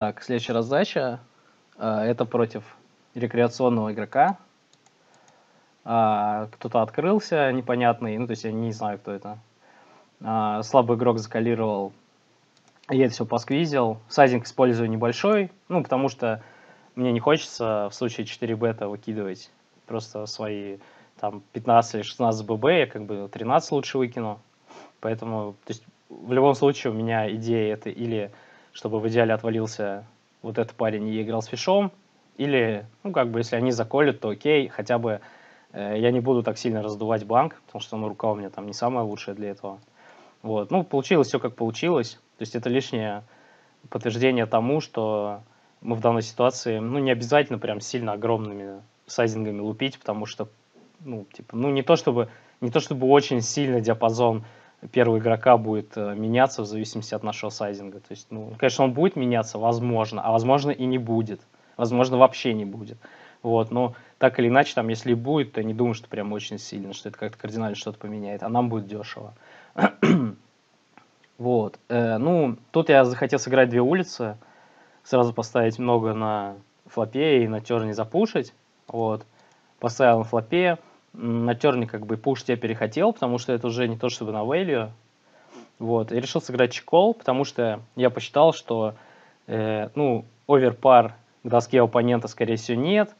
Так, следующая раздача. э, Это против рекреационного игрока. А, Кто-то открылся непонятный, ну, то есть я не знаю, кто это. А, Слабый игрок закалировал. Я это все посквизил. Сайзинг использую небольшой, ну, потому что мне не хочется в случае 4 бета выкидывать просто свои там 15 или 16 ББ, я как бы 13 лучше выкину. Поэтому, то есть, в любом случае у меня идея это или чтобы в идеале отвалился вот этот парень и играл с фишом, или, ну, как бы, если они заколют, то окей, хотя бы э, я не буду так сильно раздувать банк, потому что, ну, рука у меня там не самая лучшая для этого. Вот, ну, получилось все как получилось, то есть это лишнее подтверждение тому, что мы в данной ситуации, ну, не обязательно прям сильно огромными сайзингами лупить, потому что, ну, типа, ну, не то чтобы, не то чтобы очень сильно диапазон первого игрока будет э, меняться в зависимости от нашего сайзинга. То есть, ну, конечно, он будет меняться, возможно, а возможно и не будет. Возможно, вообще не будет. Вот, но так или иначе, там, если и будет, то я не думаю, что прям очень сильно, что это как-то кардинально что-то поменяет, а нам будет дешево. вот, э, ну, тут я захотел сыграть две улицы, сразу поставить много на флопе и на терне запушить, вот, поставил на флопе, на терне как бы пушить я перехотел, потому что это уже не то чтобы на value, вот, и решил сыграть чекол, потому что я посчитал, что, э, ну, оверпар к доске оппонента, скорее всего, нет,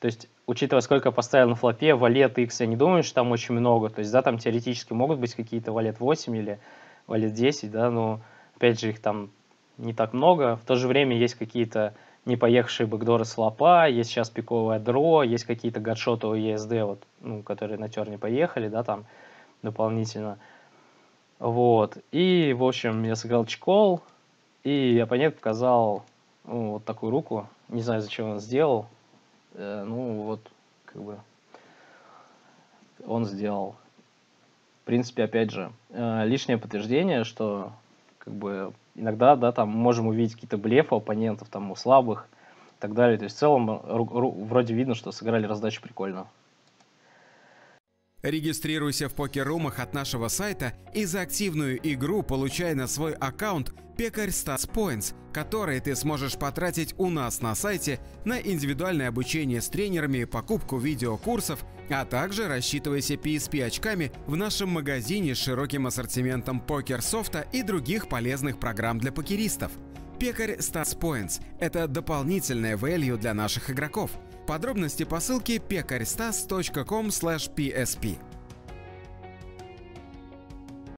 то есть, учитывая, сколько я поставил на флопе, валет x, я не думаю, что там очень много, то есть, да, там теоретически могут быть какие-то валет 8 или валет 10, да, но, опять же, их там не так много, в то же время есть какие-то не поехавшие бэкдоры с лопа, есть сейчас пиковое дро, есть какие-то гадшоты у ESD, вот, ну, которые на терне поехали, да, там дополнительно. Вот. И, в общем, я сыграл чекол, и оппонент показал ну, вот такую руку. Не знаю, зачем он сделал. Э, ну, вот, как бы, он сделал. В принципе, опять же, э, лишнее подтверждение, что как бы иногда, да, там можем увидеть какие-то блефы оппонентов, там, у слабых и так далее. То есть в целом вроде видно, что сыграли раздачу прикольно. Регистрируйся в покер-румах от нашего сайта и за активную игру получай на свой аккаунт Пекарь Stats Points, которые ты сможешь потратить у нас на сайте на индивидуальное обучение с тренерами, покупку видеокурсов, а также рассчитывайся PSP очками в нашем магазине с широким ассортиментом покер-софта и других полезных программ для покеристов. Пекарь Stats Points – это дополнительное value для наших игроков. Подробности по ссылке пекарьстас.com/psp.